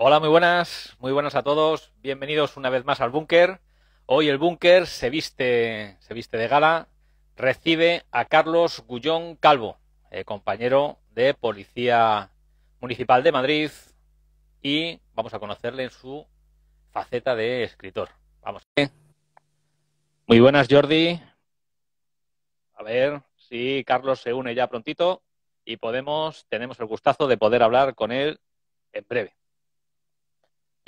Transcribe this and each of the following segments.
Hola, muy buenas, muy buenas a todos. Bienvenidos una vez más al búnker. Hoy el búnker se viste, se viste de gala, recibe a Carlos Gullón Calvo, eh, compañero de Policía Municipal de Madrid, y vamos a conocerle en su faceta de escritor. Vamos. Muy buenas, Jordi. A ver si Carlos se une ya prontito y podemos, tenemos el gustazo de poder hablar con él en breve.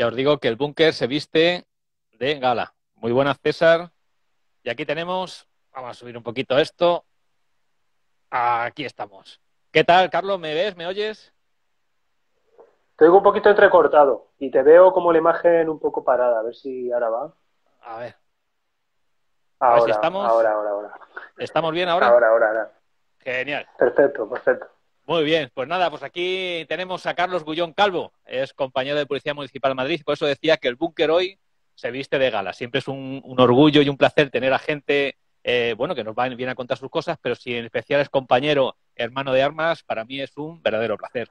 Ya os digo que el búnker se viste de gala. Muy buenas, César. Y aquí tenemos, vamos a subir un poquito esto. Aquí estamos. ¿Qué tal, Carlos? ¿Me ves? ¿Me oyes? Te oigo un poquito entrecortado y te veo como la imagen un poco parada. A ver si ahora va. A ver. Ahora, ver si estamos. ahora, ahora, ahora. ¿Estamos bien ahora? Ahora, ahora, ahora. Genial. Perfecto, perfecto. Muy bien, pues nada, pues aquí tenemos a Carlos Gullón Calvo, es compañero de Policía Municipal de Madrid, por eso decía que el búnker hoy se viste de gala. Siempre es un, un orgullo y un placer tener a gente, eh, bueno, que nos va, viene a contar sus cosas, pero si en especial es compañero, hermano de armas, para mí es un verdadero placer.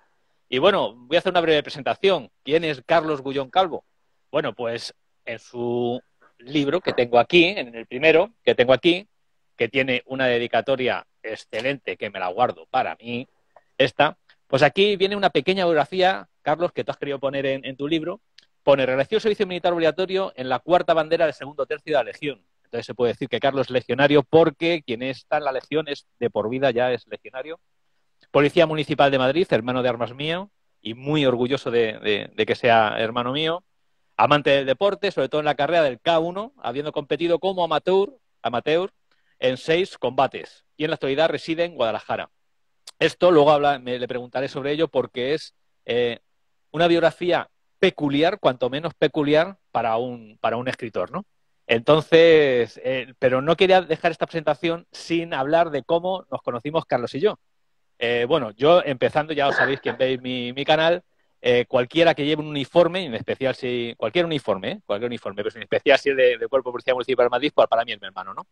Y bueno, voy a hacer una breve presentación. ¿Quién es Carlos Gullón Calvo? Bueno, pues en su libro que tengo aquí, en el primero que tengo aquí, que tiene una dedicatoria excelente que me la guardo para mí, esta, pues aquí viene una pequeña biografía, Carlos, que tú has querido poner en, tu libro. Pone, realizó servicio militar obligatorio en la cuarta bandera del segundo tercio de la Legión. Entonces se puede decir que Carlos es legionario porque quien está en la Legión es de por vida ya es legionario. Policía Municipal de Madrid, hermano de armas mío, y muy orgulloso de que sea hermano mío. Amante del deporte, sobre todo en la carrera del K1, habiendo competido como amateur, amateur en seis combates. Y en la actualidad reside en Guadalajara. Esto luego habla, me, le preguntaré sobre ello porque es eh, una biografía peculiar, cuanto menos peculiar, para un, para un escritor, ¿no? Entonces, eh, pero no quería dejar esta presentación sin hablar de cómo nos conocimos Carlos y yo. Eh, bueno, yo empezando, ya os sabéis quien veis mi, mi canal, eh, cualquiera que lleve un uniforme, en especial si, cualquier uniforme, cualquier uniforme, pero en especial si es de, de Cuerpo de Policía Municipal de Madrid, pues para mí es mi hermano, ¿no?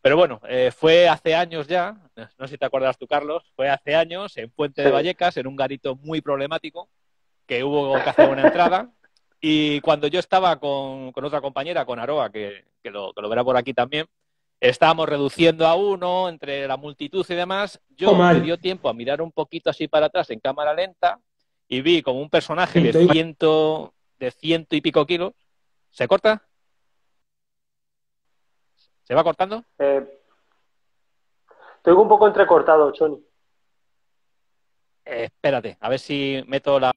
Pero bueno, fue hace años ya, no sé si te acuerdas tú, Carlos, fue hace años en Puente de Vallecas, en un garito muy problemático, que hubo que hacer una entrada. Y cuando yo estaba con, con otra compañera, con Aroa, que, que, lo, que, lo, verá por aquí también, estábamos reduciendo a uno entre la multitud y demás. Yo oh, me dio tiempo a mirar un poquito así para atrás en cámara lenta y vi como un personaje de ciento, de ciento y pico kilos. ¿Se corta? ¿Se va cortando? Eh, te un poco entrecortado, Choni. Eh, espérate, a ver si meto la.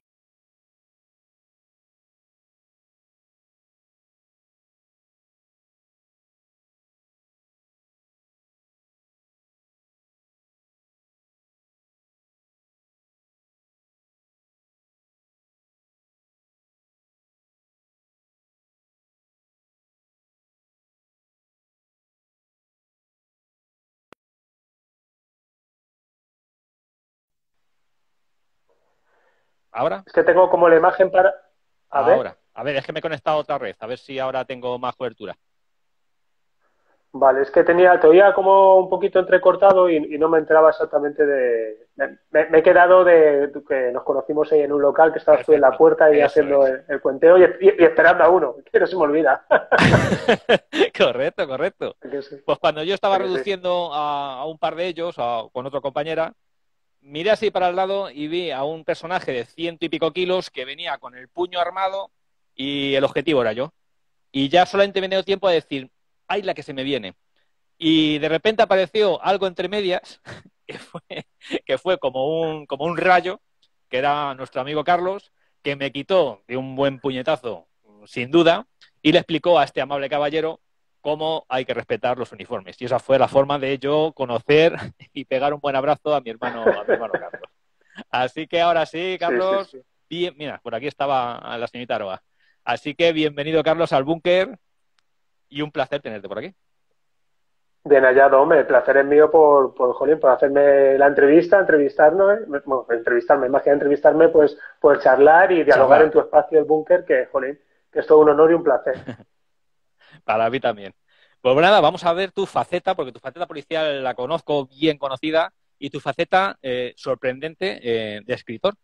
¿Ahora? Es que tengo como la imagen para. A ahora. Ver. A ver, es que me he conectado otra vez. A ver si ahora tengo más cobertura. Vale, es que tenía, te oía como un poquito entrecortado y, y no me entraba exactamente de. Me, me, he quedado de que nos conocimos ahí en un local que estabas tú en la puerta y haciendo el, el, cuenteo y, y, y, esperando a uno, que no se me olvida. correcto, correcto. Sí. Pues cuando yo estaba reduciendo sí. a, a, un par de ellos, a, con otra compañera, miré así para el lado y vi a un personaje de ciento y pico kilos que venía con el puño armado y el objetivo era yo. Y ya solamente me dio tiempo a decir, ¡ay la que se me viene! Y de repente apareció algo entre medias, que fue, que fue como, un, como un rayo, que era nuestro amigo Carlos, que me quitó de un buen puñetazo, sin duda, y le explicó a este amable caballero cómo hay que respetar los uniformes. Y esa fue la forma de yo conocer y pegar un buen abrazo a mi hermano, a mi hermano Carlos. Así que ahora sí, Carlos, sí, sí, sí. Bien, mira, por aquí estaba la señorita Aroa. Así que bienvenido, Carlos, al búnker y un placer tenerte por aquí. Bien hallado, hombre, el placer es mío por, por, jolín, por hacerme la entrevista, entrevistarnos, bueno, entrevistarme, más que entrevistarme, pues, pues charlar y dialogar en tu espacio el búnker, que, jolín, que es todo un honor y un placer. Para mí también. Pues nada, vamos a ver tu faceta, porque tu faceta policial la conozco bien conocida y tu faceta eh, sorprendente eh, de escritor.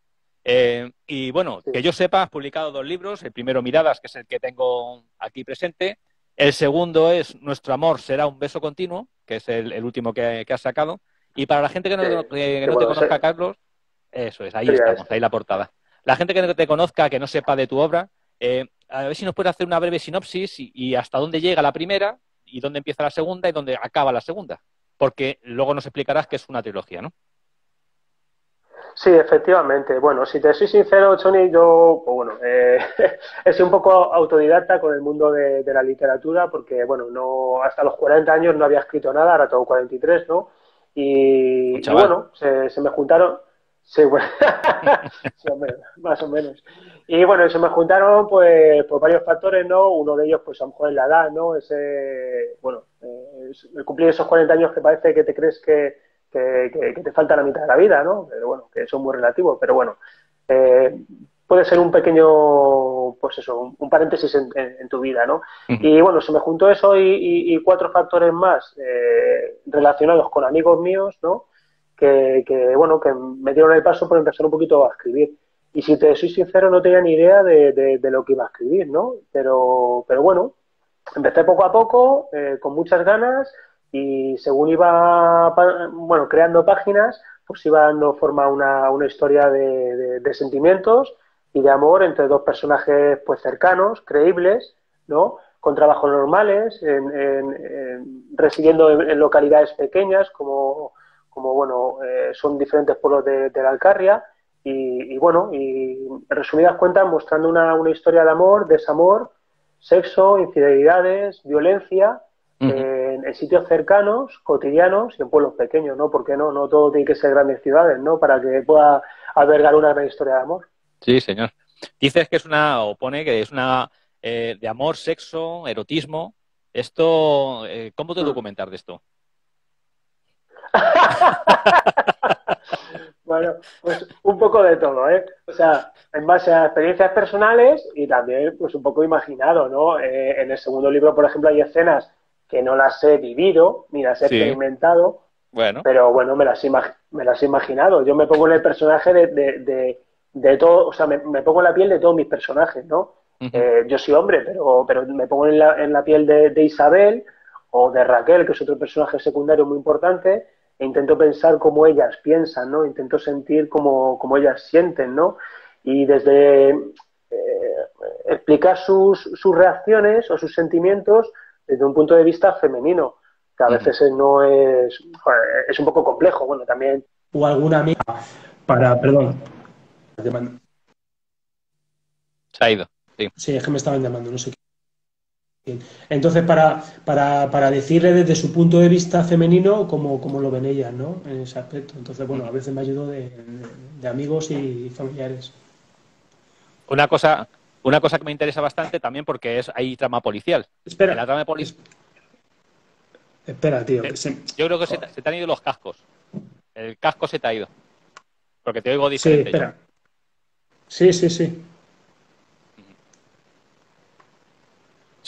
Eh, y bueno, que yo sepa, has publicado dos libros. El primero, Miradas, que es el que tengo aquí presente. El segundo es Nuestro amor será un beso continuo, que es el, último que, has sacado. Y para la gente que no, no te conozca, Carlos, eso es, ahí estamos, ahí la portada. La gente que no te conozca, que no sepa de tu obra, eh, a ver si nos puedes hacer una breve sinopsis y, hasta dónde llega la primera y dónde empieza la segunda y dónde acaba la segunda. Porque luego nos explicarás que es una trilogía, ¿no? Sí, efectivamente. Bueno, si te soy sincero, Tony, yo, pues bueno, eh, he sido un poco autodidacta con el mundo de, la literatura porque, bueno, no hasta los 40 años no había escrito nada, ahora tengo 43, ¿no? Y, y bueno, se, me juntaron, Sí, bueno, más o menos. Y bueno, se me juntaron pues por varios factores, ¿no? Uno de ellos, pues a lo mejor es la edad, ¿no? Ese, bueno, eh, cumplir esos 40 años que parece que te crees que, que, te falta la mitad de la vida, ¿no? Pero bueno, que son muy relativos, pero bueno, eh, puede ser un pequeño, pues eso, un, paréntesis en, tu vida, ¿no? Y bueno, se me juntó eso y, cuatro factores más eh, relacionados con amigos míos, ¿no? Que, bueno, que me dieron el paso por empezar un poquito a escribir. Y si te soy sincero, no tenía ni idea de, lo que iba a escribir, ¿no? Pero, pero bueno, empecé poco a poco, eh, con muchas ganas, y según iba, bueno, creando páginas, pues iba dando forma a una, una historia de, sentimientos y de amor entre dos personajes, pues cercanos, creíbles, ¿no? Con trabajos normales, en, residiendo en localidades pequeñas como como bueno, eh, son diferentes pueblos de, la Alcarria y, bueno, y en resumidas cuentas mostrando una, una, historia de amor, desamor, sexo, infidelidades, violencia en, sitios cercanos, cotidianos y en pueblos pequeños, ¿no? Porque no, no todo tiene que ser grandes ciudades, ¿no? Para que pueda albergar una gran historia de amor. Sí, señor. Dices que es una, o pone que es una eh, de amor, sexo, erotismo. Esto, eh, ¿cómo te mm. documentar de esto? bueno, pues un poco de todo, ¿eh? O sea, en base a experiencias personales y también, pues un poco imaginado, ¿no? Eh, en el segundo libro, por ejemplo, hay escenas que no las he vivido ni las he experimentado, bueno. pero bueno, me las, me las he imaginado. Yo me pongo en el personaje de, de, todo, o sea, me, pongo en la piel de todos mis personajes, ¿no? Eh, yo soy hombre, pero, pero me pongo en la, en la piel de Isabel o de Raquel, que es otro personaje secundario muy importante, e intento pensar cómo ellas piensan, ¿no? Intento sentir cómo, ellas sienten, ¿no? Y desde eh, explicar sus, sus reacciones o sus sentimientos desde un punto de vista femenino, que a veces no es, es un poco complejo, bueno, también. O alguna amiga para, perdón. Se ha ido, sí. Sí, es que me estaban llamando, no sé qué. Entonces, para, para, para, decirle desde su punto de vista femenino cómo, cómo, lo ven ellas, ¿no? En ese aspecto. Entonces, bueno, a veces me ayudo de, amigos y familiares. Una cosa, una cosa que me interesa bastante también porque es hay trama policial. Espera. la trama policial. Espera, tío. Eh, yo creo que se, te han ido los cascos. El casco se te ha ido. Porque te oigo diferente. Sí, espera. Sí, sí, sí.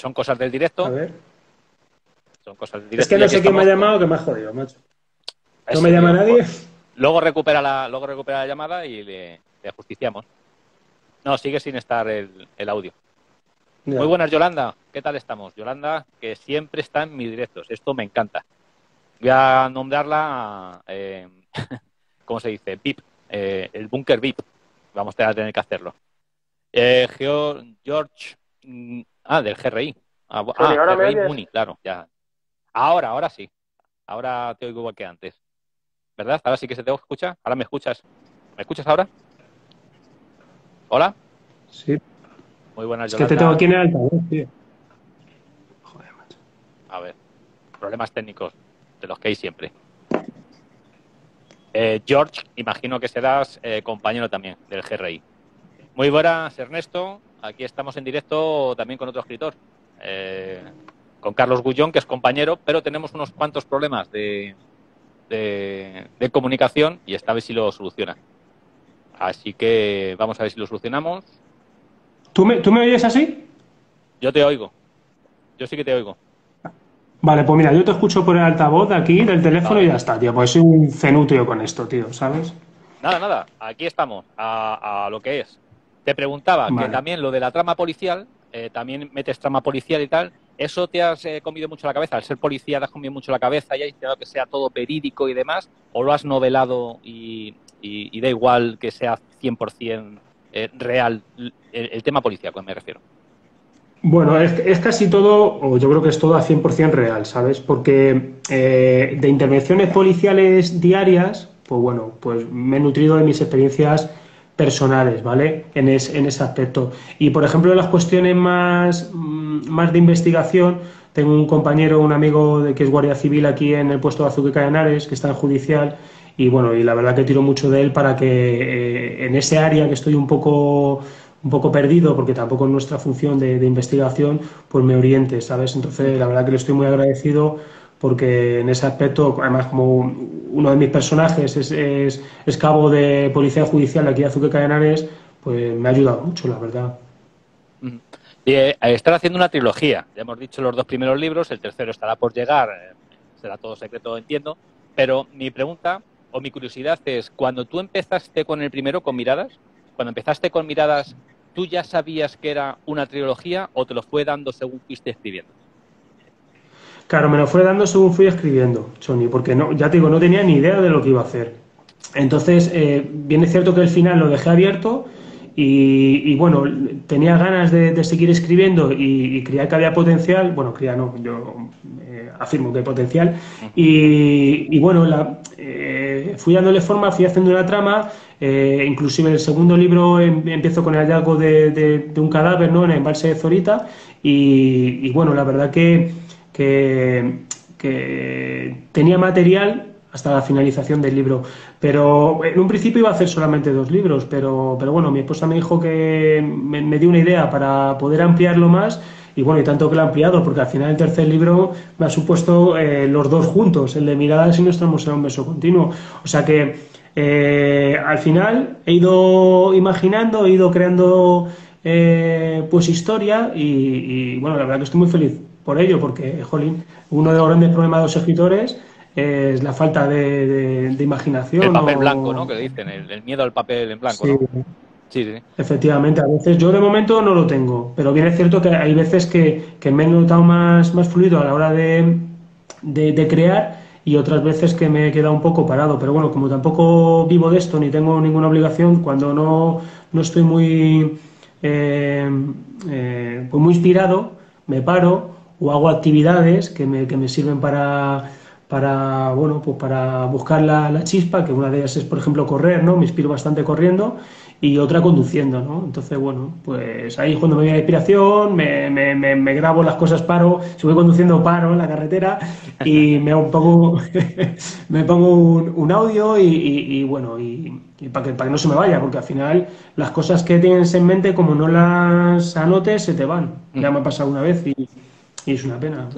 Son cosas del directo. A ver. Son cosas del directo. Es que no sé quién me ha llamado que me ha jodido, macho. ¿No me llama nadie? Luego recupera la, luego recupera la llamada y le, ajusticiamos. No, sigue sin estar el, audio. Muy buenas, Yolanda. ¿Qué tal estamos? Yolanda, que siempre está en mis directos. Esto me encanta. Voy a nombrarla, eh, ¿cómo se dice? VIP. Eh, el búnker VIP. Vamos a tener que hacerlo. Eh, George mm, Ah, del GRI. Ah, ah GRI Muni, claro, ya. Ahora, ahora sí. Ahora te oigo igual que antes. ¿Verdad? Ahora sí que se te escucha. Ahora me escuchas. ¿Me escuchas ahora? ¿Hola? Sí. Muy buenas, Es que te tengo aquí en el altavoz, tío. Joder, macho. A ver. Problemas técnicos de los que hay siempre. Eh, George, imagino que serás eh, compañero también del GRI. Muy buenas, Ernesto. Aquí estamos en directo también con otro escritor, eh, con Carlos Gullón, que es compañero, pero tenemos unos cuantos problemas de, de, comunicación y esta vez sí lo soluciona. Así que vamos a ver si lo solucionamos. ¿Tú me, ¿Tú me oyes así? Yo te oigo. Yo sí que te oigo. Vale, pues mira, yo te escucho por el altavoz de aquí, del teléfono y ya está, tío. Pues soy un cenutio con esto, tío, ¿sabes? Nada, nada, aquí estamos, a, lo que es. Te preguntaba que también lo de la trama policial, eh, también metes trama policial y tal, ¿eso te has eh, comido mucho la cabeza? Al ser policía te has comido mucho la cabeza y has intentado que sea todo verídico y demás, o lo has novelado y, da igual que sea 100% eh, real el, tema policial, me refiero? Bueno, es, casi todo, o yo creo que es todo a 100% real, ¿sabes? Porque de intervenciones policiales diarias, pues bueno, pues me he nutrido de mis experiencias personales, ¿vale? En, en ese aspecto. Y por ejemplo, en las cuestiones más, mm, más de investigación, tengo un compañero, un amigo de que es guardia civil aquí en el puesto de Azuque Cayanares, que está en judicial, y bueno, y la verdad que tiro mucho de él para que eh, en ese área que estoy un poco un poco perdido, porque tampoco es nuestra función de, de investigación, pues me oriente, ¿sabes? Entonces, la verdad que le estoy muy agradecido porque en ese aspecto, además como uno de mis personajes es, es, cabo de policía judicial aquí de Azuque Cadenares, pues me ha ayudado mucho, la verdad. Y eh, estar haciendo una trilogía, ya hemos dicho los dos primeros libros, el tercero estará por llegar, eh, será todo secreto, entiendo, pero mi pregunta o mi curiosidad es, cuando tú empezaste con el primero, con miradas, cuando empezaste con miradas, ¿tú ya sabías que era una trilogía o te lo fue dando según fuiste escribiendo? Claro, me lo fue dando según fui escribiendo, Sony, porque no, ya te digo, no tenía ni idea de lo que iba a hacer. Entonces, eh, bien es cierto que el final lo dejé abierto y, bueno, tenía ganas de, seguir escribiendo y, creía que había potencial. Bueno, creía no, yo eh, afirmo que hay potencial. Y, bueno, la, eh, fui dándole forma, fui haciendo una trama. inclusive el segundo libro em, empiezo con el hallazgo de, un cadáver ¿no? en el embalse de Zorita. y bueno, la verdad que que, tenía material hasta la finalización del libro. Pero en un principio iba a hacer solamente dos libros, pero, pero bueno, mi esposa me dijo que me, dio una idea para poder ampliarlo más. Y bueno, y tanto que lo he ampliado, porque al final el tercer libro me ha supuesto eh, los dos juntos, el de Miradas y nuestro Museo Un Beso Continuo. O sea que eh, al final he ido imaginando, he ido creando eh, pues historia y bueno, la verdad que estoy muy feliz por ello, porque, jolín, uno de los grandes problemas de los escritores es la falta de, imaginación. El papel blanco, ¿no? Que dicen, el, miedo al papel en blanco, sí. Sí, sí. Efectivamente, a veces yo de momento no lo tengo, pero bien es cierto que hay veces que, me he notado más, más fluido a la hora de, crear y otras veces que me he quedado un poco parado. Pero bueno, como tampoco vivo de esto ni tengo ninguna obligación, cuando no, no estoy muy, eh, eh, pues muy inspirado, me paro o hago actividades que me, que me sirven para, para, bueno, pues para buscar la, la, chispa, que una de ellas es, por ejemplo, correr, ¿no? Me inspiro bastante corriendo y otra conduciendo, ¿no? Entonces, bueno, pues ahí cuando me viene la inspiración, me, me, me, grabo las cosas, paro, si voy conduciendo, paro en la carretera y me pongo, me pongo un, audio y, y, bueno, y, para, que, para que no se me vaya, porque al final las cosas que tienes en mente, como no las anotes, se te van. Ya me ha pasado una vez y y es una pena.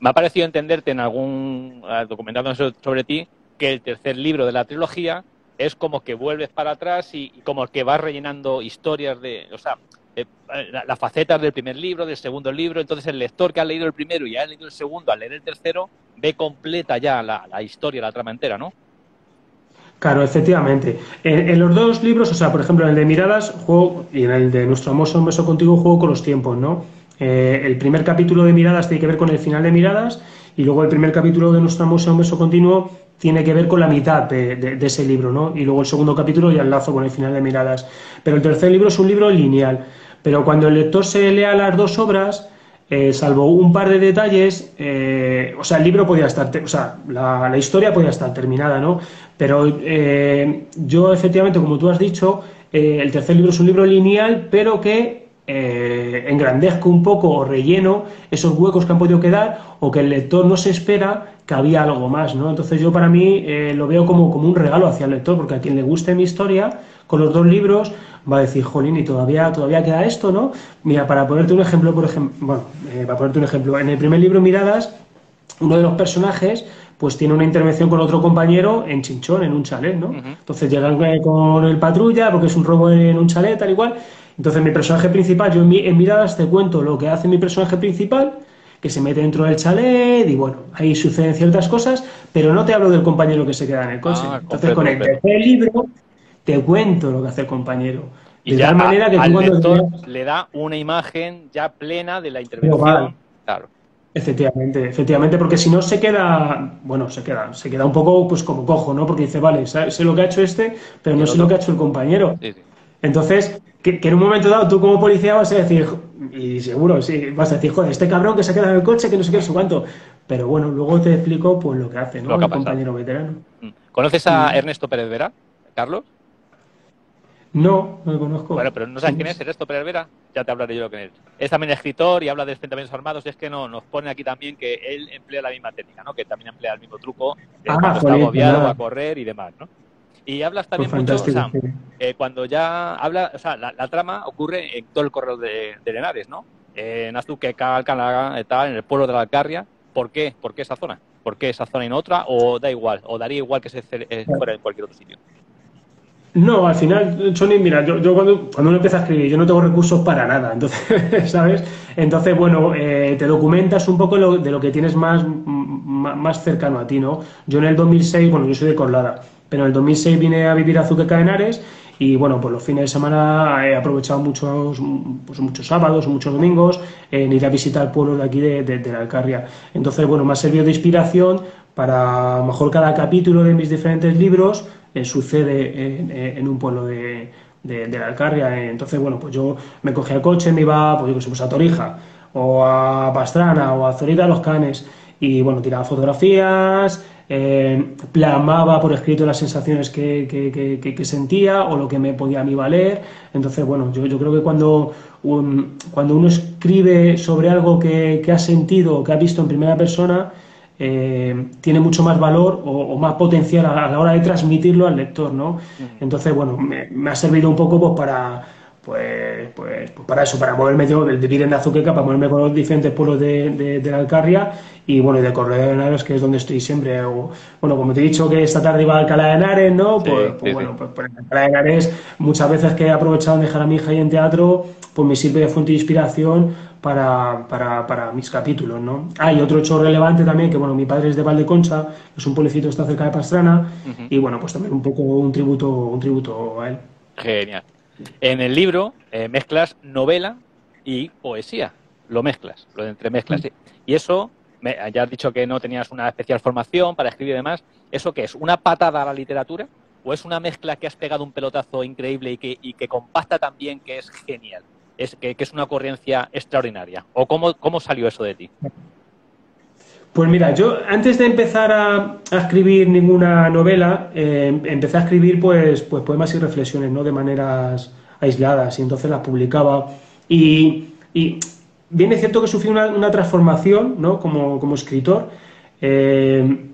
Me ha parecido entenderte en algún ah, documentado sobre ti que el tercer libro de la trilogía es como que vuelves para atrás y, como que vas rellenando historias de, o sea, las facetas del primer libro, del segundo libro, entonces el lector que ha leído el primero y ha leído el segundo, al leer el tercero, ve completa ya la, historia, la trama entera, ¿no? Claro, efectivamente. En, los dos libros, o sea, por ejemplo, en el de Miradas, juego, y en el de Nuestro Amor Un Beso Contigo, juego con los tiempos, ¿no? Eh, el primer capítulo de Miradas tiene que ver con el final de Miradas y luego el primer capítulo de Nuestra Musa, un beso continuo, tiene que ver con la mitad de, ese libro, ¿no? Y luego el segundo capítulo ya enlazo con el final de Miradas. Pero el tercer libro es un libro lineal. Pero cuando el lector se lea las dos obras, eh, salvo un par de detalles, eh, o sea, el libro podía estar, o sea, la, la, historia podía estar terminada, ¿no? Pero yo, efectivamente, como tú has dicho, el tercer libro es un libro lineal, pero que eh, engrandezco un poco o relleno esos huecos que han podido quedar o que el lector no se espera que había algo más, ¿no? Entonces yo para mí eh, lo veo como, como un regalo hacia el lector, porque a quien le guste mi historia, con los dos libros, va a decir, jolín, y todavía, todavía queda esto, ¿no? Mira, para ponerte un ejemplo, por ejemplo, bueno, eh, para ponerte un ejemplo, en el primer libro Miradas, uno de los personajes pues tiene una intervención con otro compañero en Chinchón, en un chalet, ¿no? Entonces llegan con el patrulla, porque es un robo en un chalet, tal igual, entonces, mi personaje principal, yo en, miradas te cuento lo que hace mi personaje principal, que se mete dentro del chalet y bueno, ahí suceden ciertas cosas, pero no te hablo del compañero que se queda en el coche. Ah, Entonces, con el tercer libro te cuento lo que hace el compañero. Y de ya tal manera que al lector le da una imagen ya plena de la intervención. Claro. Efectivamente, efectivamente, porque si no se queda, bueno, se queda, se queda un poco pues como cojo, ¿no? Porque dice, vale, sé lo que ha hecho este, pero no sé lo que ha hecho el compañero. Entonces, que, en un momento dado tú como policía vas a decir, y seguro, sí, vas a decir, joder, este cabrón que se ha quedado en el coche, que no sé qué, no sé cuánto. Pero bueno, luego te explico pues lo que hace, ¿no? el compañero veterano. Mm. ¿Conoces a Ernesto Pérez Vera, Carlos? No, no lo conozco. Bueno, pero no sabes quién es Ernesto Pérez Vera, ya te hablaré yo de él. Es también escritor y habla de enfrentamientos armados, y es que no, nos pone aquí también que él emplea la misma técnica, ¿no? Que también emplea el mismo truco de ah, cuando está agobiado a correr y demás, ¿no? Y hablas también pues mucho, o sea, eh, cuando ya habla, o sea, la, trama ocurre en todo el correo de, de Lenares, ¿no? En Azuqueca, Alcalá, tal, en el pueblo de la Alcarria. ¿Por qué? ¿Por qué esa zona? ¿Por qué esa zona y no otra? ¿O da igual? ¿O daría igual que se eh, fuera en cualquier otro sitio? No, al final, Sony, mira, yo, yo cuando, cuando uno empieza a escribir, yo no tengo recursos para nada, entonces, ¿sabes? Entonces, bueno, eh, te documentas un poco de lo que tienes más, más, cercano a ti, ¿no? Yo en el 2006, bueno, yo soy de Corlada, pero en el 2006 vine a vivir a Zuqueca de Henares y, bueno, pues los fines de semana he aprovechado muchos, pues muchos sábados, muchos domingos en ir a visitar pueblos de aquí de, de, de la Alcarria. Entonces, bueno, me ha servido de inspiración para, a lo mejor, cada capítulo de mis diferentes libros eh, sucede en, un pueblo de, la Alcarria. Entonces, bueno, pues yo me cogía el coche, me iba pues, pues a Torija, o a Pastrana, o a Zorita los Canes, y bueno, tiraba fotografías, eh, plasmaba por escrito las sensaciones que, sentía o lo que me podía a mí valer. Entonces, bueno, yo, yo creo que cuando, cuando uno escribe sobre algo que, ha sentido o que ha visto en primera persona, eh, tiene mucho más valor o, más potencial a, la hora de transmitirlo al lector, ¿no? Entonces, bueno, me, ha servido un poco pues para pues, pues, pues, para eso, para moverme yo del vivir en Azuqueca, para moverme con los diferentes pueblos de, de, la Alcarria y bueno, y de Corredor de Henares, que es donde estoy siempre. bueno, como te he dicho que esta tarde iba a Alcalá de Henares, ¿no? Pues, pues bueno, pues, en Alcalá de Henares muchas veces que he aprovechado de dejar a mi hija ahí en teatro, pues me sirve de fuente de inspiración para, para, para, mis capítulos, ¿no? Ah, y otro hecho relevante también, que bueno, mi padre es de Valdeconcha, es un pueblecito que está cerca de Pastrana, y bueno, pues también un poco un tributo, un tributo a él. Genial. En el libro eh, mezclas novela y poesía, lo mezclas, lo entremezclas. Y eso, ya has dicho que no tenías una especial formación para escribir y demás, ¿eso qué es? ¿Una patada a la literatura? ¿O es una mezcla que has pegado un pelotazo increíble y que, y que compacta también que es genial? es, que, es una ocurrencia extraordinaria? ¿O cómo, cómo salió eso de ti? Pues mira, yo antes de empezar a, escribir ninguna novela, eh, empecé a escribir pues, pues poemas y reflexiones, ¿no? De maneras aisladas, y entonces las publicaba. Y, y bien es cierto que sufrí una, transformación, ¿no? Como, como escritor. Eh,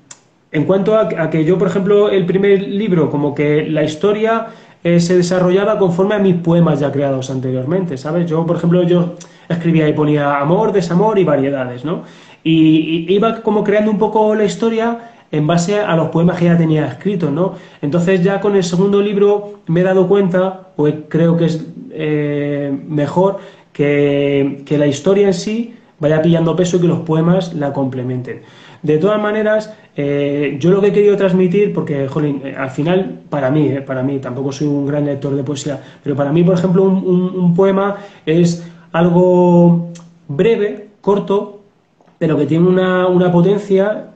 en cuanto a, que yo, por ejemplo, el primer libro, como que la historia eh, se desarrollaba conforme a mis poemas ya creados anteriormente, ¿sabes? Yo, por ejemplo, yo escribía y ponía amor, desamor y variedades, ¿no? Y, iba como creando un poco la historia en base a los poemas que ya tenía escritos, ¿no? Entonces ya con el segundo libro me he dado cuenta, o creo que es eh, mejor, que, la historia en sí vaya pillando peso y que los poemas la complementen. De todas maneras, eh, yo lo que he querido transmitir, porque, jolín, eh, al final, para mí, eh, para mí, tampoco soy un gran lector de poesía, pero para mí, por ejemplo, un, poema es algo breve, corto, pero que tiene una, potencia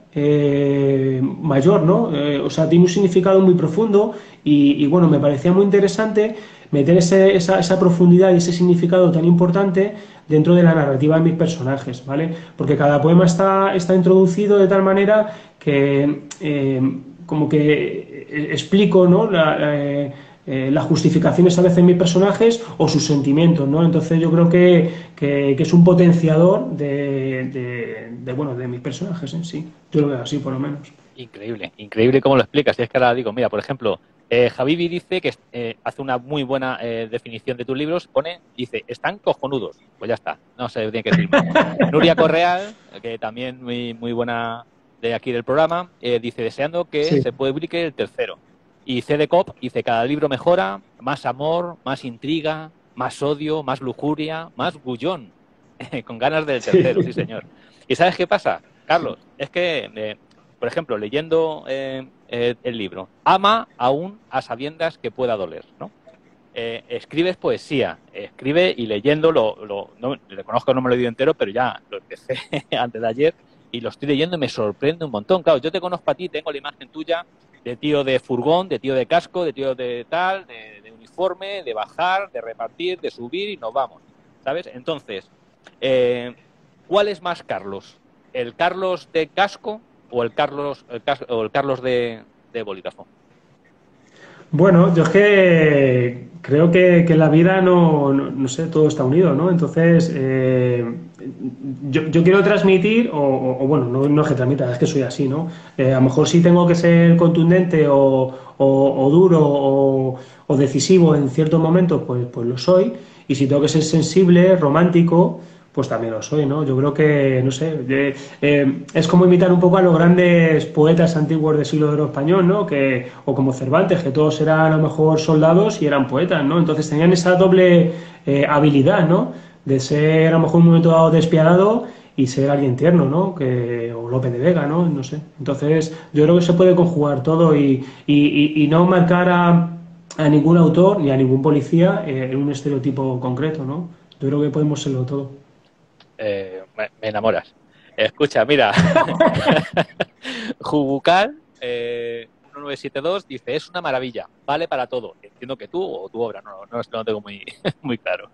mayor, ¿no? o sea, tiene un significado muy profundo y, bueno, me parecía muy interesante meter esa, esa, profundidad y ese significado tan importante dentro de la narrativa de mis personajes, ¿vale? Porque cada poema está, está introducido de tal manera que eh, como que eh, explico, ¿no? La, eh, las justificaciones a veces de mis personajes o sus sentimientos, ¿no? Entonces yo creo que, que, es un potenciador de, de, bueno, de mis personajes en sí. Yo lo veo así, por lo menos. Increíble, increíble cómo lo explicas. Y es que ahora digo, mira, por ejemplo, eh, Javibi dice que eh, hace una muy buena eh, definición de tus libros. Pone, dice, están cojonudos. Pues ya está, no se tiene que decir más. Nuria Correal, que también muy, muy buena de aquí del programa, eh, dice, deseando que se publique el tercero. Y C Cop dice, cada libro mejora, más amor, más intriga, más odio, más lujuria, más bullón. Con ganas del tercero, sí, señor. ¿Y sabes qué pasa, Carlos? Es que, eh, por ejemplo, leyendo eh, eh, el libro, ama aún a sabiendas que pueda doler, ¿no? escribes poesía, escribe y leyendo, lo, no, le conozco, no me lo he leído entero, pero ya lo empecé antes de ayer y lo estoy leyendo y me sorprende un montón. Claro, yo te conozco a ti, tengo la imagen tuya de tío de furgón, de tío de casco, de tío de tal, de, uniforme, de bajar, de repartir, de subir y nos vamos, ¿sabes? Entonces, eh, ¿cuál es más Carlos? ¿El Carlos de casco o el Carlos, o el Carlos de, de bolígrafo? Bueno, yo es que creo que, la vida no, no, sé, todo está unido, ¿no? Entonces, eh, yo, yo, quiero transmitir, o, bueno, no, no, es que transmita, es que soy así, ¿no? Eh, a lo mejor sí tengo que ser contundente o, o duro o, decisivo en ciertos momentos, pues, pues lo soy. Y si tengo que ser sensible, romántico, pues también lo soy, ¿no? Yo creo que, no sé, eh, es como imitar un poco a los grandes poetas antiguos del siglo de oro español, ¿no? Que, o como Cervantes, que todos eran a lo mejor soldados y eran poetas, ¿no? Entonces tenían esa doble eh, habilidad, ¿no? De ser a lo mejor un momento dado despiadado y ser alguien tierno, ¿no? Que, o López de Vega, ¿no? No sé. Entonces yo creo que se puede conjugar todo y, y, y no marcar a, a, ningún autor ni a ningún policía eh, en un estereotipo concreto, ¿no? Yo creo que podemos serlo todo. Eh, me, enamoras. Escucha, mira, Jubucal eh, 1972 dice, es una maravilla, vale para todo. Entiendo que tú o tu obra, no, no, lo tengo muy, muy claro.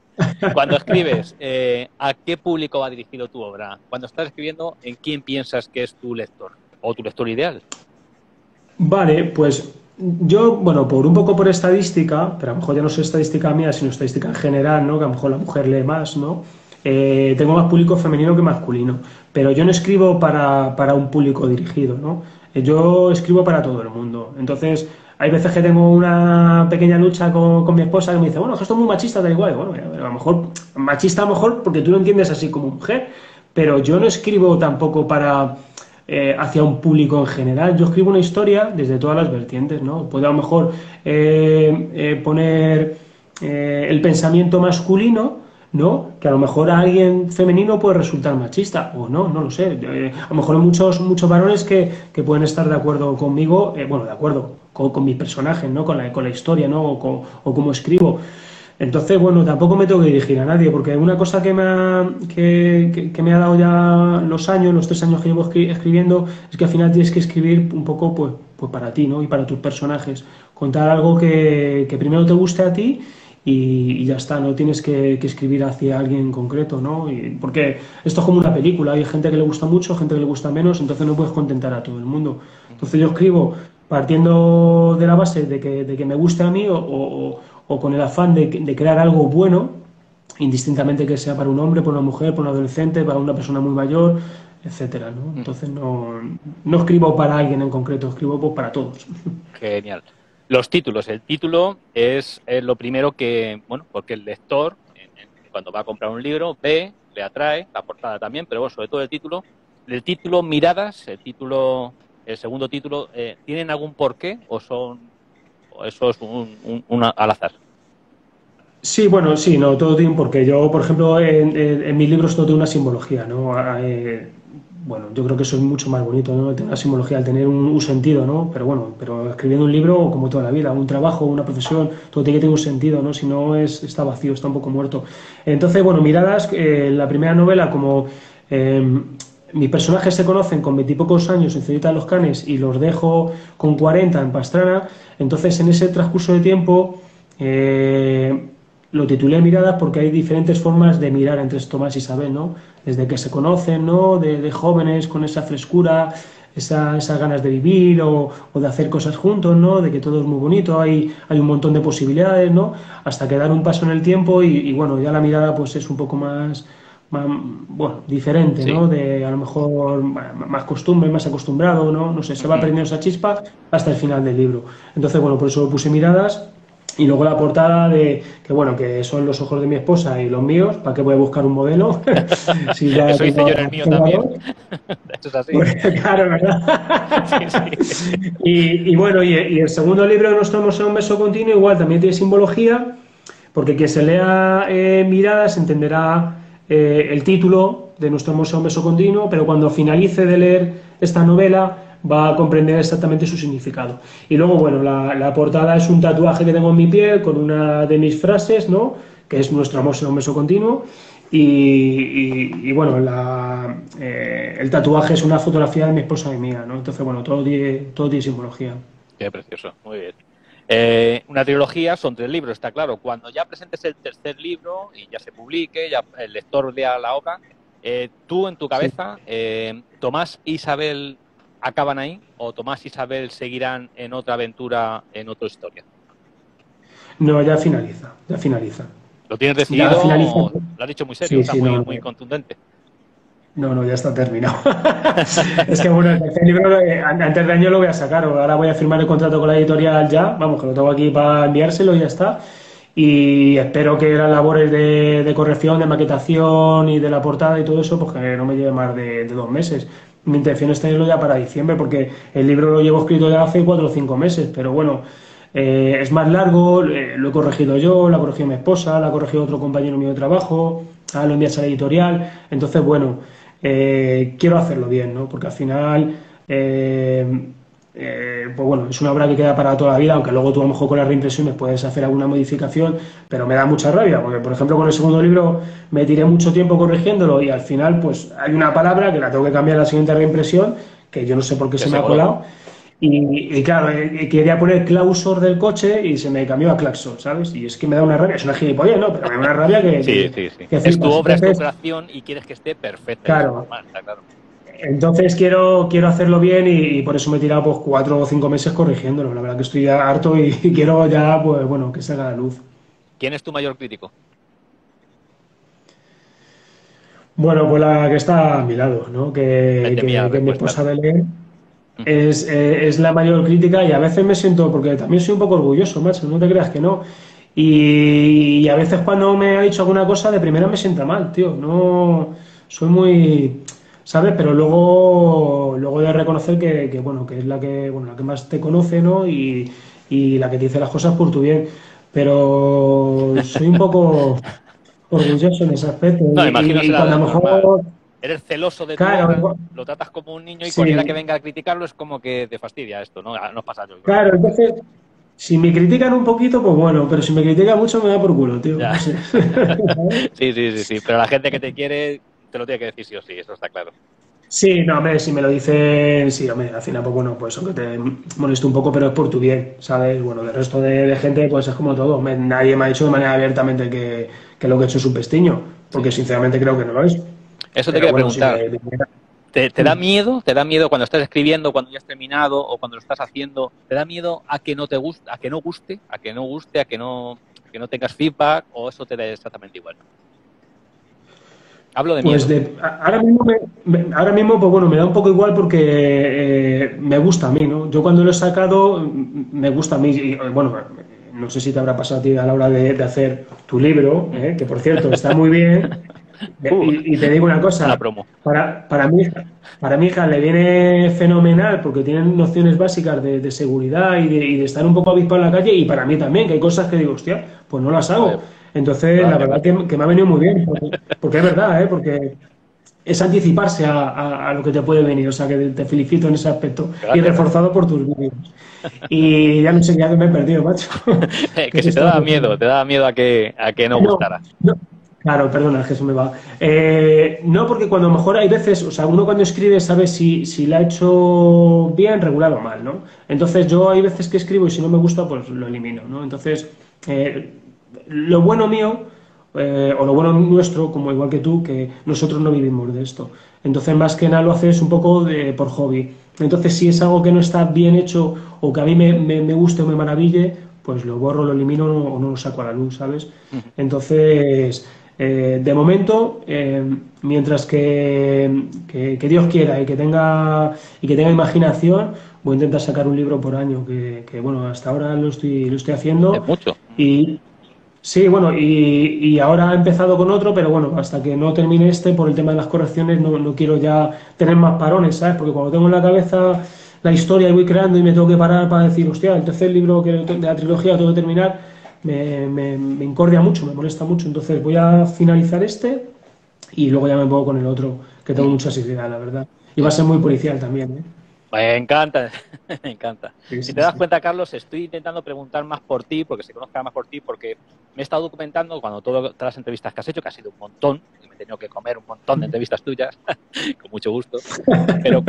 Cuando escribes, eh, ¿a qué público va dirigido tu obra? Cuando estás escribiendo, ¿en quién piensas que es tu lector o tu lector ideal? Vale, pues yo, bueno, por un poco por estadística, pero a lo mejor ya no es estadística mía, sino estadística en general, ¿no? Que a lo mejor la mujer lee más, ¿no? Eh, tengo más público femenino que masculino, pero yo no escribo para, para un público dirigido, ¿no? Eh, yo escribo para todo el mundo. Entonces, hay veces que tengo una pequeña lucha con, con mi esposa que me dice, bueno, esto es muy machista, da igual. Bueno, a lo mejor, machista a lo mejor porque tú lo entiendes así como mujer, pero yo no escribo tampoco para eh, hacia un público en general. Yo escribo una historia desde todas las vertientes, ¿no? Puedo a lo mejor poner el pensamiento masculino ¿no? Que a lo mejor a alguien femenino puede resultar machista, o no, no lo sé. Eh, a lo mejor hay muchos, muchos varones que, que pueden estar de acuerdo conmigo, eh, bueno, de acuerdo con, con, mi personaje, ¿no? Con la, con la historia, ¿no? O, con, o como escribo. Entonces, bueno, tampoco me tengo que dirigir a nadie, porque una cosa que me ha, que, me ha dado ya los años, los tres años que llevo escribiendo, es que al final tienes que escribir un poco pues, pues para ti, ¿no? Y para tus personajes. Contar algo que, que primero te guste a ti y, ya está, no tienes que, escribir hacia alguien en concreto, ¿no? Y, porque esto es como una película, hay gente que le gusta mucho, gente que le gusta menos, entonces no puedes contentar a todo el mundo. Entonces yo escribo partiendo de la base de que, de que me guste a mí o, o, con el afán de, de, crear algo bueno, indistintamente que sea para un hombre, para una mujer, para un adolescente, para una persona muy mayor, etcétera, ¿no? Mm. Entonces no, no escribo para alguien en concreto, escribo pues para todos. Genial. Los títulos. El título es, lo primero que, bueno, porque el lector, cuando va a comprar un libro, ve, le atrae, la portada también, pero bueno, sobre todo el título. El título Miradas, el título, el segundo título, eh, ¿tienen algún porqué o son, o eso es un, un, al azar? Sí, bueno, sí, no, todo tiene porque yo, por ejemplo, en, en, mis libros todo tiene una simbología, ¿no? Eh, bueno, yo creo que eso es mucho más bonito, ¿no? Una simbología, al tener un, sentido, ¿no? Pero bueno, pero escribiendo un libro, como toda la vida, un trabajo, una profesión, todo tiene que tener un sentido, ¿no? Si no, es, está vacío, está un poco muerto. Entonces, bueno, miradas, eh, la primera novela, como eh, mis personajes se conocen con veintipocos años en Ciudad de los Canes y los dejo con 40 en Pastrana, entonces en ese transcurso de tiempo... Eh, lo titulé Miradas porque hay diferentes formas de mirar entre Tomás y Isabel, ¿no? Desde que se conocen, ¿no? De, jóvenes con esa frescura, esas ganas de vivir o, de hacer cosas juntos, ¿no? De que todo es muy bonito, hay, hay un montón de posibilidades, ¿no? Hasta que dar un paso en el tiempo y, bueno, ya la mirada pues es un poco más, bueno, diferente, ¿no? De a lo mejor más costumbre, más acostumbrado, ¿no? No sé, se va perdiendo esa chispa hasta el final del libro. Entonces, bueno, por eso puse miradas y luego la portada de que bueno, que son los ojos de mi esposa y los míos, ¿para qué voy a buscar un modelo? si ya Eso hice yo en el mío también. Esto es así. Pues, claro, ¿verdad? sí, sí. Y, y, bueno, y, y, el segundo libro, Nuestro Museo Un Beso Continuo, igual también tiene simbología, porque quien se lea eh, Miradas entenderá eh, el título, de nuestro museo mesocontinuo, pero cuando finalice de leer esta novela va a comprender exactamente su significado. Y luego, bueno, la, portada es un tatuaje que tengo en mi piel con una de mis frases, ¿no? que es nuestro amor será un beso continuo. Y, bueno, eh, el tatuaje es una fotografía de mi esposa y mía, ¿no? Entonces, bueno, todo tiene, todo tiene simbología. Qué precioso, muy bien. Eh, una trilogía son tres libros, está claro. Cuando ya presentes el tercer libro y ya se publique, ya el lector lea la obra, eh, tú en tu cabeza, Tomás Isabel acaban ahí o Tomás y Isabel seguirán en otra aventura, en otra historia? No, ya finaliza, ya finaliza. ¿Lo tienes decidido? Lo has dicho muy serio, está muy, contundente. No, no, ya está terminado. es que bueno, el libro eh, antes de año lo voy a sacar, ahora voy a firmar el contrato con la editorial ya, vamos, que lo tengo aquí para enviárselo y ya está. Y espero que las labores de, corrección, de maquetación y de la portada y todo eso, pues que no me lleve más de dos meses mi intención es tenerlo ya para diciembre, porque el libro lo llevo escrito ya hace cuatro o cinco meses, pero bueno, eh, es más largo, eh, lo he corregido yo, lo ha corregido mi esposa, lo ha corregido otro compañero mío de trabajo, ah, lo envías a la editorial, entonces bueno, eh, quiero hacerlo bien, ¿no? Porque al final eh, pues bueno, es una obra que queda para toda la vida, aunque luego tú a lo mejor con las reimpresiones puedes hacer alguna modificación, pero me da mucha rabia, porque por ejemplo con el segundo libro me tiré mucho tiempo corrigiéndolo y al final pues hay una palabra que la tengo que cambiar en la siguiente reimpresión, que yo no sé por qué se me ha colado. Y, claro, eh, eh, quería poner clausor del coche y se me cambió a claxon, ¿sabes? Y es que me da una rabia, es una gilipollas, ¿no? Pero me da una rabia que... sí, sí, sí. es tu obra, es tu creación y quieres que esté perfecta. Claro. claro. Entonces quiero, quiero hacerlo bien y, por eso me he tirado pues, cuatro o cinco meses corrigiéndolo. La verdad que estoy ya harto y, quiero ya, pues bueno, que salga la luz. ¿Quién es tu mayor crítico? Bueno, pues la que está a mi lado, ¿no? Que, que, mi esposa es, eh, es, la mayor crítica y a veces me siento, porque también soy un poco orgulloso, macho, no te creas que no. Y, y a veces cuando me ha dicho alguna cosa de primera me sienta mal, tío. No, soy muy ¿sabes? Pero luego, luego de reconocer que, bueno, que es la que, bueno, la que más te conoce, ¿no? Y, la que te dice las cosas por tu bien. Pero soy un poco orgulloso en ese aspecto. No, imagino que a lo mejor... Eres celoso de claro, lo tratas como un niño y cualquiera que venga a criticarlo es como que te fastidia esto, ¿no? No pasa yo. Claro, entonces, si me critican un poquito, pues bueno, pero si me critican mucho me da por culo, tío. sí, sí, sí, sí, pero la gente que te quiere te lo tiene que decir sí o sí, eso está claro. Sí, no, hombre, si me lo dicen, sí, hombre, al final, pues bueno, pues aunque te moleste un poco, pero es por tu bien, ¿sabes? Bueno, del resto de, gente, pues es como todo. nadie me ha dicho de manera abiertamente que, lo que he hecho es un pestiño, porque sinceramente creo que no lo es. Eso te quería preguntar. ¿Te, da miedo? ¿Te da miedo cuando estás escribiendo, cuando ya has terminado o cuando lo estás haciendo? ¿Te da miedo a que no te guste, a que no guste, a que no guste, a que no, a que no tengas feedback o eso te da exactamente igual? Hablo de pues ahora mismo, ahora mismo, pues bueno, me da un poco igual porque eh, me gusta a mí, ¿no? Yo cuando lo he sacado, me gusta a mí. Y, bueno, no sé si te habrá pasado a ti a la hora de, hacer tu libro, ¿eh? que por cierto está muy bien. y, te digo una cosa, para, para, mi hija, para mi hija le viene fenomenal porque tienen nociones básicas de, seguridad y de, y de, estar un poco avispado en la calle y para mí también, que hay cosas que digo, hostia, pues no las hago. Entonces, la verdad que, me ha venido muy bien, porque, es verdad, ¿eh? porque es anticiparse a, lo que te puede venir. O sea, que te felicito en ese aspecto. Y reforzado por tus vídeos. Y ya no sé, ya que me he perdido, macho. que si te da miedo, te da miedo a que, a que no, gustara. claro, perdona, que eso me va. Eh, no, porque cuando mejor hay veces, o sea, uno cuando escribe sabe si, si la ha hecho bien, regular o mal, ¿no? Entonces yo hay veces que escribo y si no me gusta, pues lo elimino, ¿no? Entonces, eh, lo bueno mío, eh, o lo bueno nuestro, como igual que tú, que nosotros no vivimos de esto. Entonces, más que nada lo haces un poco de, por hobby. Entonces, si es algo que no está bien hecho o que a mí me, me, guste o me maraville, pues lo borro, lo elimino o no lo saco a la luz, ¿sabes? Entonces, eh, de momento, eh, mientras que, que, Dios quiera y que tenga y que tenga imaginación, voy a intentar sacar un libro por año, que, que bueno, hasta ahora lo estoy, lo estoy haciendo. Es mucho. Y, Sí, bueno, y, ahora he empezado con otro, pero bueno, hasta que no termine este, por el tema de las correcciones, no, quiero ya tener más parones, ¿sabes? Porque cuando tengo en la cabeza la historia y voy creando y me tengo que parar para decir, hostia, el tercer libro que de la trilogía tengo que terminar, me, me, me incordia mucho, me molesta mucho. Entonces voy a finalizar este y luego ya me pongo con el otro, que tengo mucha sensibilidad, la verdad. Y va a ser muy policial también, ¿eh? Me encanta, me encanta. si te das cuenta, Carlos, estoy intentando preguntar más por ti, porque se conozca más por ti, porque me he estado documentando cuando todas las entrevistas que has hecho, que ha sido un montón, me he tenido que comer un montón de entrevistas tuyas, con mucho gusto, pero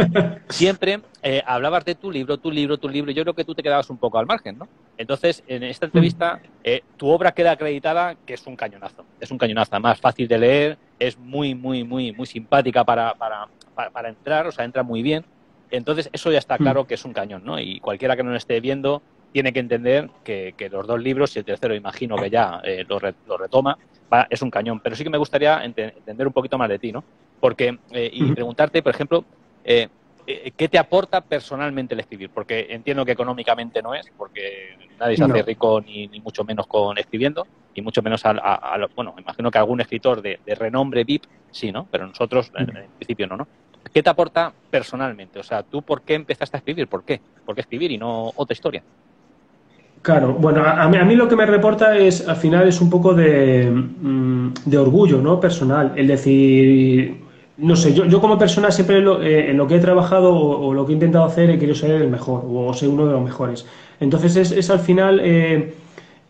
siempre eh, hablabas de tu libro, tu libro, tu libro, y yo creo que tú te quedabas un poco al margen, ¿no? Entonces, en esta entrevista, eh, tu obra queda acreditada que es un cañonazo, es un cañonazo, más fácil de leer, es muy, muy, muy, muy simpática para, para, para entrar, o sea, entra muy bien entonces, eso ya está mm. claro que es un cañón, ¿no? Y cualquiera que no lo esté viendo tiene que entender que, los dos libros, y el tercero imagino que ya eh, lo, retoma, es un cañón. Pero sí que me gustaría entender un poquito más de ti, ¿no? Porque, eh, y preguntarte, por ejemplo, eh, ¿qué te aporta personalmente el escribir? Porque entiendo que económicamente no es, porque nadie se hace rico ni, mucho menos con escribiendo, y mucho menos a, bueno, imagino que algún escritor de, renombre VIP sí, ¿no? Pero nosotros en principio no, ¿no? ¿Qué te aporta personalmente? O sea, ¿tú por qué empezaste a escribir? ¿Por qué? ¿Por qué escribir y no otra historia? Claro, bueno, a mí, lo que me reporta es, al final, es un poco de, mm, orgullo, ¿no? Personal. El decir, no sé, yo, como persona siempre eh, en lo que he trabajado o, lo que he intentado hacer he querido ser el mejor o ser uno de los mejores. Entonces es, al final eh,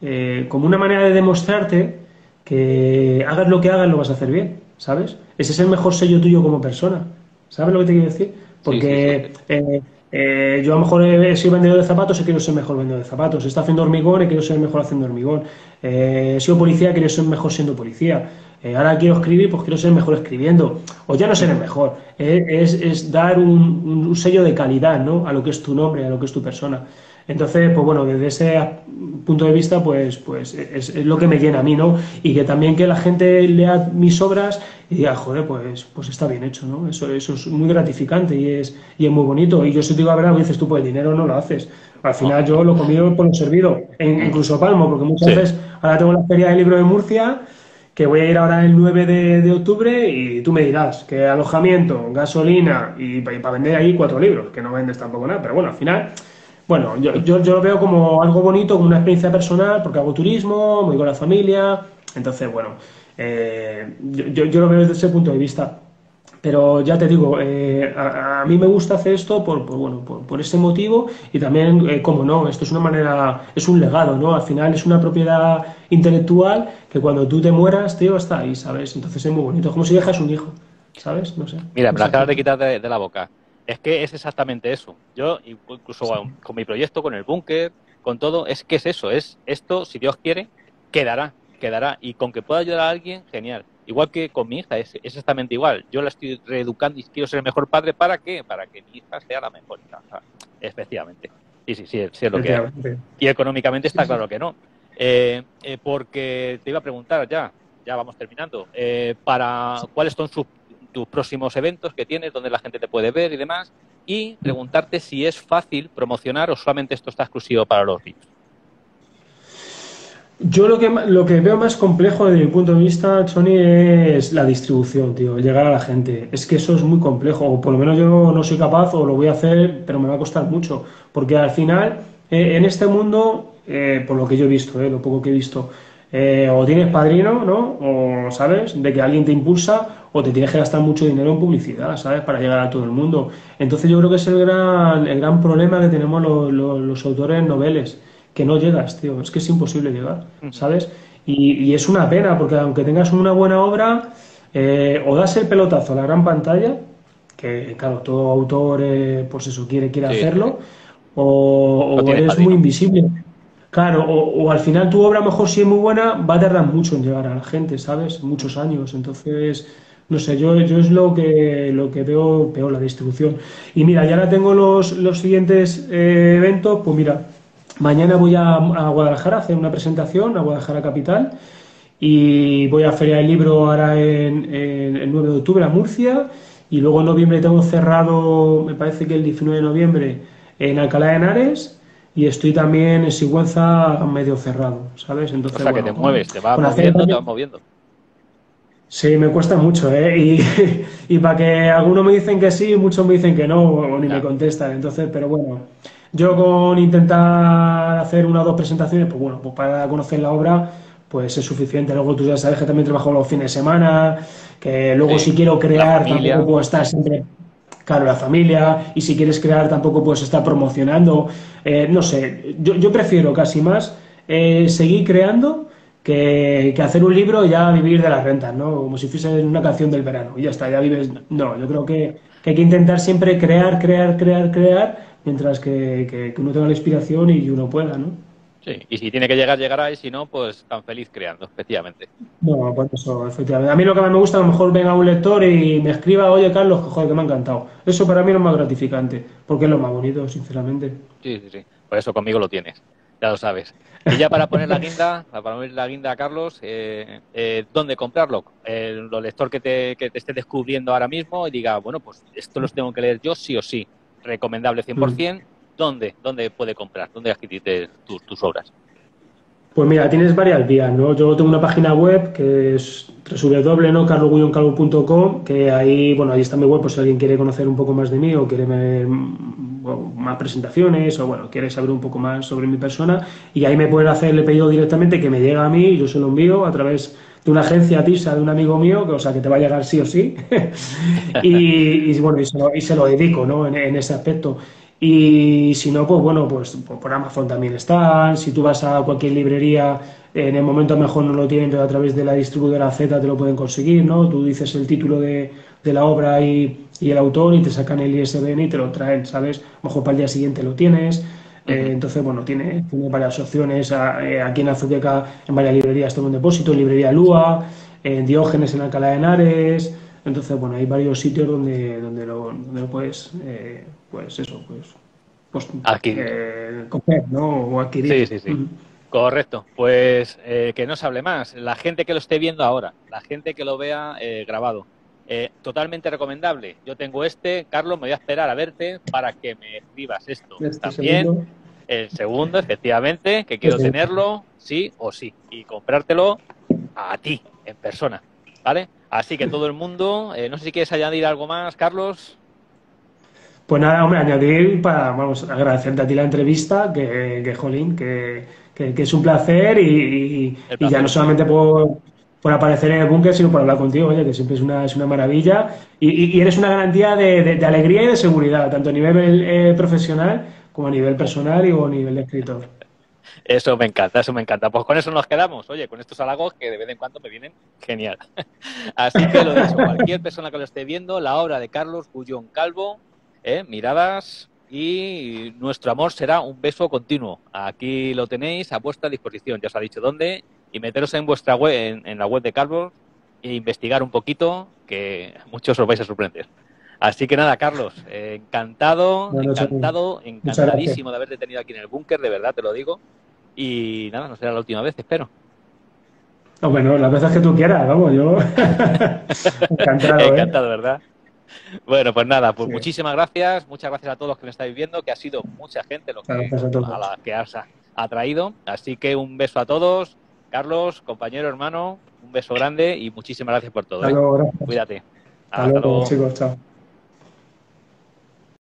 eh, como una manera de demostrarte que hagas lo que hagas lo vas a hacer bien, ¿sabes? Ese es el mejor sello tuyo como persona. ¿Sabes lo que te quiero decir? Porque eh, eh, yo a lo mejor he sido vendedor de zapatos y quiero ser mejor vendedor de zapatos. He estado haciendo hormigón y quiero ser mejor haciendo hormigón. Eh, he sido policía y quiero ser mejor siendo policía. ahora quiero escribir, pues quiero ser mejor escribiendo. O ya no ser el mejor. es, dar un, un, sello de calidad ¿no? a lo que es tu nombre, a lo que es tu persona. Entonces, pues bueno, desde ese punto de vista, pues, pues es, lo que me llena a mí, ¿no? Y que también que la gente lea mis obras y diga, joder, pues, pues está bien hecho, ¿no? Eso, eso es muy gratificante y es, y es muy bonito. Y yo si te digo, a ver, dices tú, pues el dinero no lo haces. Al final yo lo comido por lo servido, e incluso palmo, porque muchas veces, ahora tengo la feria del libro de Murcia, que voy a ir ahora el 9 de, octubre y tú me dirás que alojamiento, gasolina y, y para vender ahí cuatro libros, que no vendes tampoco nada, pero bueno, al final bueno, yo, yo, lo veo como algo bonito, como una experiencia personal, porque hago turismo, voy con la familia, entonces, bueno, eh, yo, yo, lo veo desde ese punto de vista. Pero ya te digo, eh, a, mí me gusta hacer esto por, bueno, por, ese motivo y también, eh, como no, esto es una manera, es un legado, ¿no? Al final es una propiedad intelectual que cuando tú te mueras, tío, está ahí, ¿sabes? Entonces es muy bonito, como si dejas un hijo, ¿sabes? No sé. Mira, me la acabas de quitar de la boca. Es que es exactamente eso. Yo, incluso con mi proyecto, con el búnker, con todo, es que es eso. Es esto, si Dios quiere, quedará, quedará. Y con que pueda ayudar a alguien, genial. Igual que con mi hija, es, exactamente igual. Yo la estoy reeducando y quiero ser el mejor padre. ¿Para qué? Para que mi hija sea la mejor hija. Efectivamente. Sí, sí, sí, sí es lo que Y económicamente está claro que no. Eh, eh, porque te iba a preguntar ya, ya vamos terminando, eh, para cuáles son sus tus próximos eventos que tienes, donde la gente te puede ver y demás, y preguntarte si es fácil promocionar o solamente esto está exclusivo para los VIPs. Yo lo que, lo que veo más complejo desde mi punto de vista, Sony, es la distribución, tío, llegar a la gente. Es que eso es muy complejo, o por lo menos yo no soy capaz o lo voy a hacer, pero me va a costar mucho, porque al final, eh, en este mundo, eh, por lo que yo he visto, eh, lo poco que he visto, o tienes padrino, ¿no? O, ¿sabes? De que alguien te impulsa, o te tienes que gastar mucho dinero en publicidad, ¿sabes? Para llegar a todo el mundo. Entonces yo creo que es el gran, el gran problema que tenemos los, los, autores noveles, que no llegas, tío, es que es imposible llegar, ¿sabes? Y, es una pena, porque aunque tengas una buena obra, eh, o das el pelotazo a la gran pantalla, que claro, todo autor, eh, pues eso, quiere, quiere hacerlo, o, eres muy invisible. Claro, o, al final tu obra, mejor si es muy buena, va a tardar mucho en llegar a la gente, ¿sabes? Muchos años. Entonces, no sé, yo, yo es lo que, lo que veo peor, la distribución. Y mira, ya ahora tengo los, los siguientes eh, eventos, pues mira, mañana voy a, Guadalajara a hacer una presentación, a Guadalajara Capital, y voy a Feria del Libro ahora en, el 9 de octubre a Murcia, y luego en noviembre tengo cerrado, me parece que el 19 de noviembre, en Alcalá de Henares, y estoy también en Sigüenza medio cerrado, ¿sabes? Entonces, o sea, que te mueves, te vas moviendo, te vas moviendo. Sí, me cuesta mucho, ¿eh? Y, y para que algunos me dicen que sí, muchos me dicen que no, o ni me contestan. Entonces, pero bueno, yo con intentar hacer una o dos presentaciones, pues bueno, pues para conocer la obra, pues es suficiente. Luego tú ya sabes que también trabajo los fines de semana que luego si quiero crear tampoco puedo estar siempre claro, la familia, y si quieres crear tampoco puedes estar promocionando. Eh, no sé, yo, yo, prefiero casi más eh, seguir creando que, hacer un libro y ya vivir de las rentas, ¿no? Como si fuese una canción del verano y ya está, ya vives. No, yo creo que, hay que intentar siempre crear, crear, crear, crear, mientras que uno tenga la inspiración y uno pueda, ¿no? Sí, y si tiene que llegar, llegará, y si no, pues tan feliz creando, efectivamente. Bueno, pues eso, efectivamente. A mí lo que más me gusta, a lo mejor venga un lector y me escriba, oye Carlos, que joder, que me ha encantado. Eso para mí es lo más gratificante, porque es lo más bonito, sinceramente. Sí, sí, sí. Por eso conmigo lo tienes, ya lo sabes. Y ya para poner la guinda, para poner la guinda, Carlos, eh, eh, ¿dónde comprarlo? El, lector que te, que te esté descubriendo ahora mismo y diga, bueno, pues esto los tengo que leer yo sí o sí. Recomendable 100%. ¿Dónde, dónde puede comprar? ¿Dónde adquirir tus, tus obras? Pues mira, tienes varias vías, ¿no? Yo tengo una página web que es www.carloguyoncalvo.com, que ahí, bueno, ahí está mi web por si alguien quiere conocer un poco más de mí o quiere ver mm, más presentaciones o, bueno, quiere saber un poco más sobre mi persona y ahí me pueden hacer el pedido directamente que me llega a mí y yo se lo envío a través de una agencia TISA de un amigo mío, que, o sea, que te va a llegar sí o sí. y, bueno, y se, lo, dedico, ¿no? en ese aspecto. Y si no, pues bueno, pues, por Amazon también están. Si tú vas a cualquier librería, en el momento mejor no lo tienen, pero a través de la distribuidora Z te lo pueden conseguir, ¿no? Tú dices el título de, de la obra y, y, el autor y te sacan el ISBN y te lo traen, ¿sabes? mejor para el día siguiente lo tienes. Eh, entonces, bueno, tiene, tiene varias opciones. Eh, aquí en Azuqueca, en varias librerías tengo un depósito, librería Lua, en Diógenes en Alcalá de Henares. Entonces, bueno, hay varios sitios donde, donde, lo, donde lo puedes eh, pues eso, pues, pues adquirir. Eh, ¿no? O adquirir. Sí, sí, sí. Correcto. Pues eh, que no se hable más. La gente que lo esté viendo ahora, la gente que lo vea eh, grabado. totalmente recomendable. Yo tengo este, Carlos, me voy a esperar a verte para que me escribas esto. Este También el segundo, efectivamente, que quiero tenerlo, sí o sí, y comprártelo a ti, en persona. ¿Vale? Así que todo el mundo, no sé si quieres añadir algo más, Carlos. Pues nada, hombre, añadir para, vamos, agradecerte a ti la entrevista, que, que jolín, que, que, es un placer y, ya no solamente por, por, aparecer en el búnker, sino por hablar contigo, oye, que siempre es una, es una maravilla y, eres una garantía de, de, alegría y de seguridad, tanto a nivel eh, profesional como a nivel personal y o a nivel de escritor. Eso me encanta, eso me encanta. Pues con eso nos quedamos. Oye, con estos halagos que de vez en cuando me vienen genial. Así que lo dicho, cualquier persona que lo esté viendo, la obra de Carlos Gullón Calvo, ¿eh? miradas y nuestro amor será un beso continuo. Aquí lo tenéis a vuestra disposición, ya os ha dicho dónde, y meteros en vuestra web, en, la web de Carlos, e investigar un poquito, que muchos os vais a sorprender. Así que nada, Carlos, eh, encantado, encantado, encantadísimo de haberte tenido aquí en el búnker, de verdad te lo digo. Y nada, no será la última vez, espero. No, bueno, las veces que tú quieras, vamos, yo. encantado. ¿eh? encantado, ¿verdad? Bueno, pues nada, pues muchísimas gracias, muchas gracias a todos los que me estáis viendo, que ha sido mucha gente lo que, a, la que has atraído. Así que un beso a todos, Carlos, compañero, hermano, un beso grande y muchísimas gracias por todo. ¿eh? Cuídate. Hasta, luego, chicos, chao.